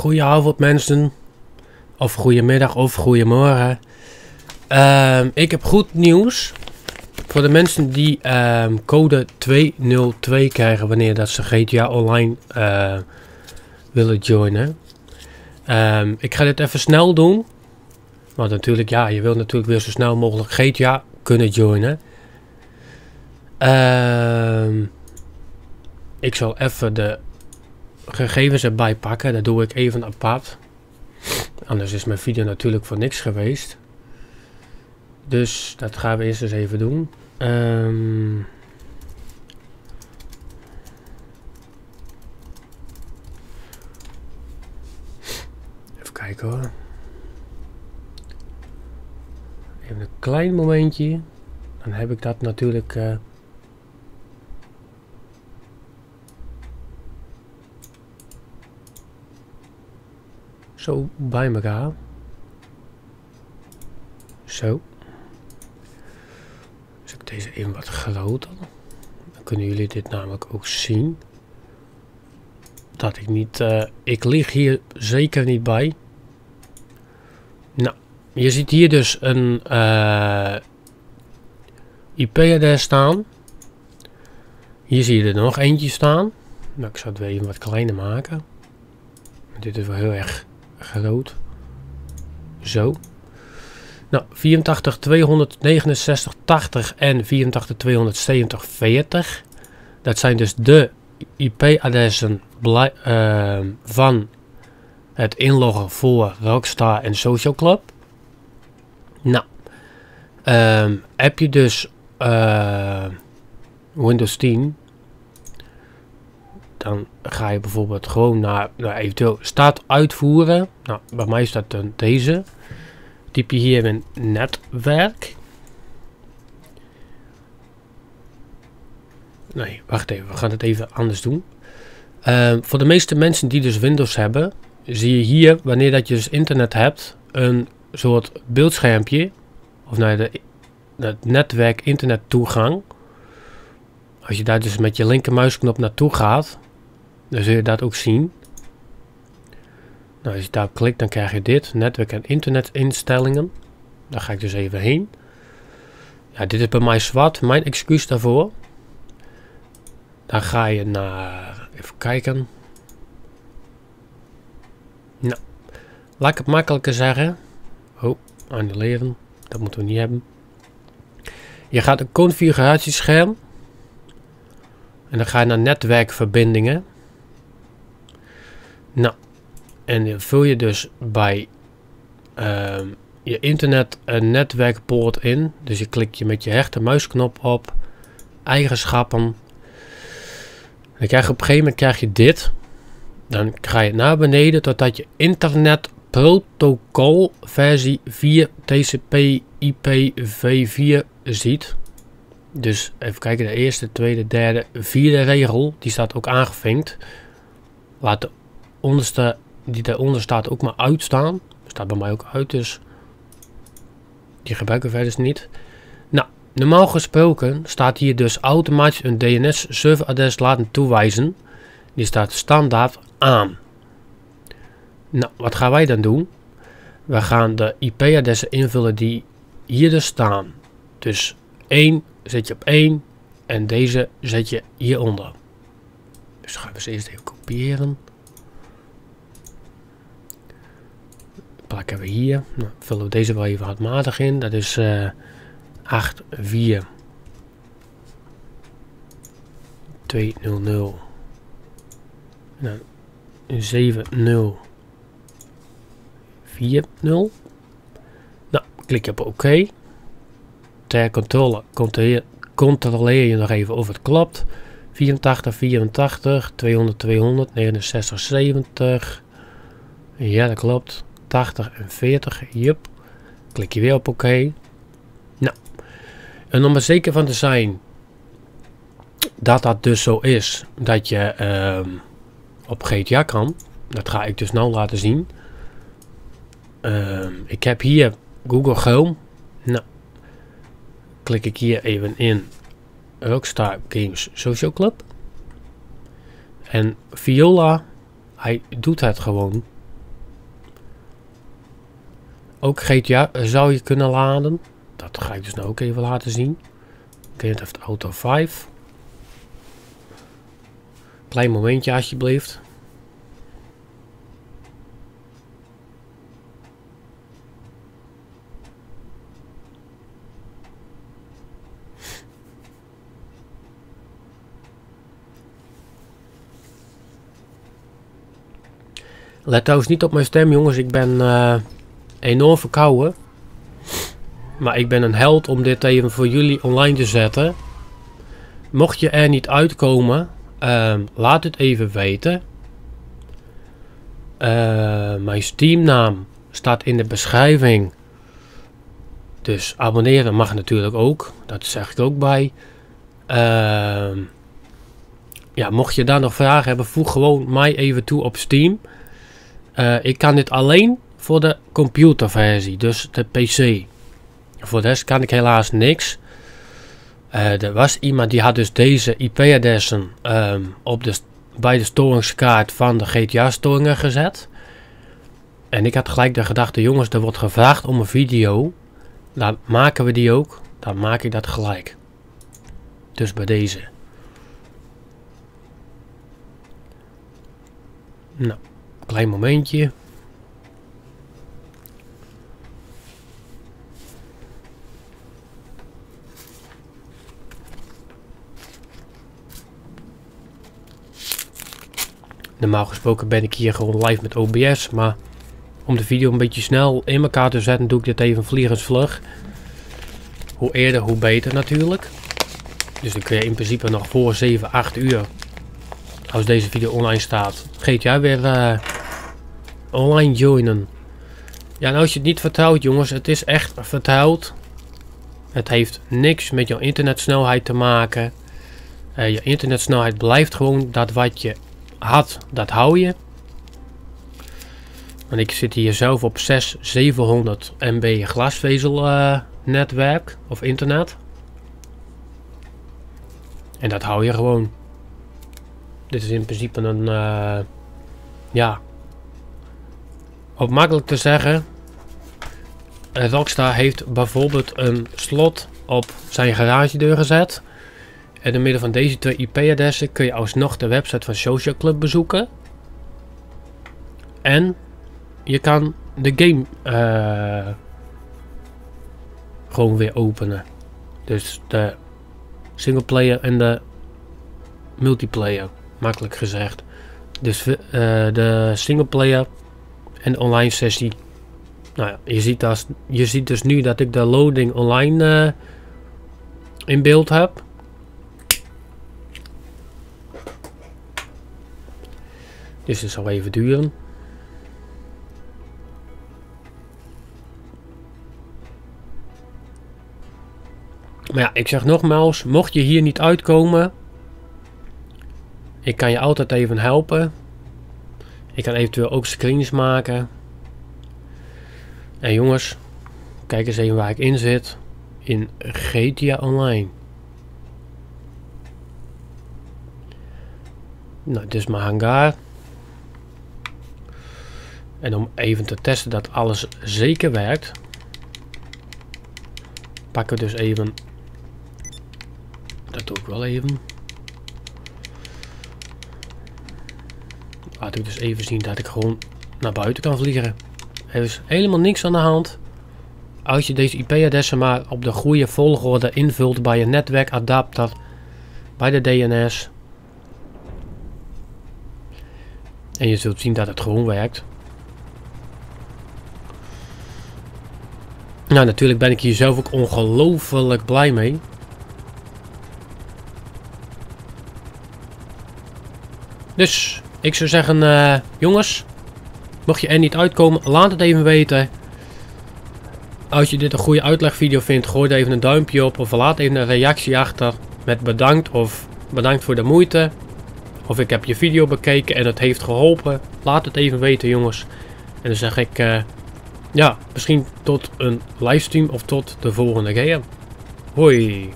Goedenavond mensen. Of goedemiddag of goedemorgen. Ehm, ik heb goed nieuws. Voor de mensen die ehm, code 202 krijgen wanneer dat ze GTA Online eh, willen joinen. Ehm, ik ga dit even snel doen. Want natuurlijk, ja, je wilt natuurlijk weer zo snel mogelijk GTA kunnen joinen. Ik zal even de gegevens erbij pakken. Dat doe ik even apart. Anders is mijn video natuurlijk voor niks geweest. Dus dat gaan we eerst eens even doen. Ehm, even kijken hoor. Even een klein momentje. Dan heb ik dat natuurlijk... eh, bij elkaar. Zo. Zet ik deze even wat groter. Dan kunnen jullie dit namelijk ook zien. Dat ik niet... eh, ik lig hier zeker niet bij. Nou, je ziet hier dus een eh IP-adres staan. Hier zie je er nog eentje staan. Nou, ik zal het weer even wat kleiner maken. Dit is wel heel erg groot. Zo. Nou, 84 269 80 en 84 270 40. Dat zijn dus de IP-adressen blij- ehm, van het inloggen voor Rockstar en Social Club. Nou, ehm, heb je dus eh, Windows 10, dan ga je bijvoorbeeld gewoon naar, eventueel staat uitvoeren. Nou, bij mij staat dan deze. Typ je hier in netwerk. Nee, wacht even. We gaan het even anders doen. Ehm, voor de meeste mensen die dus Windows hebben, zie je hier, wanneer dat je dus internet hebt, een soort beeldschermpje. Of naar de, het netwerk internet toegang. Als je daar dus met je linkermuisknop naartoe gaat, dan zul je dat ook zien. Nou, als je daarop klikt, dan krijg je dit. Netwerk en internetinstellingen. Daar ga ik dus even heen. Ja, dit is bij mij zwart. Mijn excuus daarvoor. Dan ga je naar... Even kijken. Nou. Laat ik het makkelijker zeggen. Oh, annuleren. Dat moeten we niet hebben. Je gaat een configuratiescherm. En dan ga je naar netwerkverbindingen. Nou, en dan vul je dus bij ehm, je internet een netwerkpoort in. Dus je klikt je met je rechtermuisknop op. Eigenschappen. Dan krijg je op een gegeven moment krijg je dit. Dan ga je naar beneden totdat je internet protocol versie 4 TCP IP v4 ziet. Dus even kijken, de eerste, tweede, derde, vierde regel, die staat ook aangevinkt. Laat de onderste, die daaronder staat ook maar uitstaan. Staat bij mij ook uit, dus die gebruiken we verder niet. Nou, normaal gesproken staat hier dus automatisch een DNS serveradres laten toewijzen. Die staat standaard aan. Nou, wat gaan wij dan doen? We gaan de IP-adressen invullen die hier dus staan. Dus 1 zet je op 1 en deze zet je hieronder. Dus gaan we ze eerst even kopiëren. Plakken we hier. Nou, vullen we deze wel even handmatig in. Dat is eh 8, 4, 200. En dan 7, 0, 4, 0. Nou, klik je op oké ter controle controleer, controleer je nog even of het klopt. 84, 84, 200, 200, 69, 70. Ja, dat klopt. 80 en 40. Jup. Klik je weer op oké. Nou, en om er zeker van te zijn dat dat dus zo is, dat je ehm, op GTA kan. Dat ga ik dus nou laten zien. Ehm, ik heb hier Google Chrome. Nou, klik ik hier even in Rockstar Games Social Club. En Viola, hij doet het gewoon. Ook GTA zou je kunnen laden. Dat ga ik dus nou ook even laten zien. Grand Theft Auto 5. Klein momentje alsjeblieft. Let trouwens niet op mijn stem, jongens. Ik ben uh, enorm verkouden. Maar ik ben een held om dit even voor jullie online te zetten. Mocht je er niet uitkomen, uh, laat het even weten. Uh, mijn Steamnaam staat in de beschrijving. Dus abonneren mag natuurlijk ook. Dat zeg ik ook bij. Ehm, ja, mocht je daar nog vragen hebben, voeg gewoon mij even toe op Steam. Uh, ik kan dit alleen voor de computerversie, dus de PC. Voor de rest kan ik helaas niks. Uh, er was iemand die had dus deze IP-adressen um, op de, bij de storingskaart van de GTA-storingen gezet. En ik had gelijk de gedachte, jongens, er wordt gevraagd om een video. Dan maken we die ook. Dan maak ik dat gelijk. Dus bij deze. Nou. Klein momentje. Normaal gesproken ben ik hier gewoon live met OBS, maar om de video een beetje snel in elkaar te zetten doe ik dit even vliegensvlug. Hoe eerder hoe beter natuurlijk. Dus dan kun je in principe nog voor 7, 8 uur, als deze video online staat, GTA weer uh, online joinen. Ja, nou als je het niet vertrouwt jongens, het is echt vertrouwd. Het heeft niks met jouw internetsnelheid te maken. Uh, je internetsnelheid blijft gewoon dat wat je had, dat hou je. Want ik zit hier zelf op 6, 700 MB glasvezel netwerk of internet. En dat hou je gewoon. Dit is in principe een, uh, ja, op makkelijk te zeggen. Rockstar heeft bijvoorbeeld een slot op zijn garagedeur gezet. En door middel van deze twee IP-adressen kun je alsnog de website van Social Club bezoeken. En je kan de game uh, gewoon weer openen. Dus de singleplayer en de multiplayer, makkelijk gezegd. Dus uh, de singleplayer en online sessie. Nou ja, je ziet, dat, je ziet dus nu dat ik de loading online uh, in beeld heb. Dus het zal even duren. Maar ja, ik zeg nogmaals, mocht je hier niet uitkomen, ik kan je altijd even helpen. Ik kan eventueel ook screens maken. En jongens, kijk eens even waar ik in zit. In GTA Online. Nou, dit is mijn hangar. En om even te testen dat alles zeker werkt. Pakken we dus even. Dat doe ik wel even. Laat ik dus even zien dat ik gewoon naar buiten kan vliegen. Er is helemaal niks aan de hand. Als je deze IP-adressen maar op de goede volgorde invult bij je netwerkadapter, bij de DNS. En je zult zien dat het gewoon werkt. Nou, natuurlijk ben ik hier zelf ook ongelooflijk blij mee. Dus, ik zou zeggen, uh, jongens, mocht je er niet uitkomen, laat het even weten. Als je dit een goede uitlegvideo vindt, gooi er even een duimpje op of laat even een reactie achter met bedankt of bedankt voor de moeite. Of ik heb je video bekeken en het heeft geholpen. Laat het even weten jongens. En dan zeg ik, uh, ja, misschien tot een livestream of tot de volgende game. Hoi!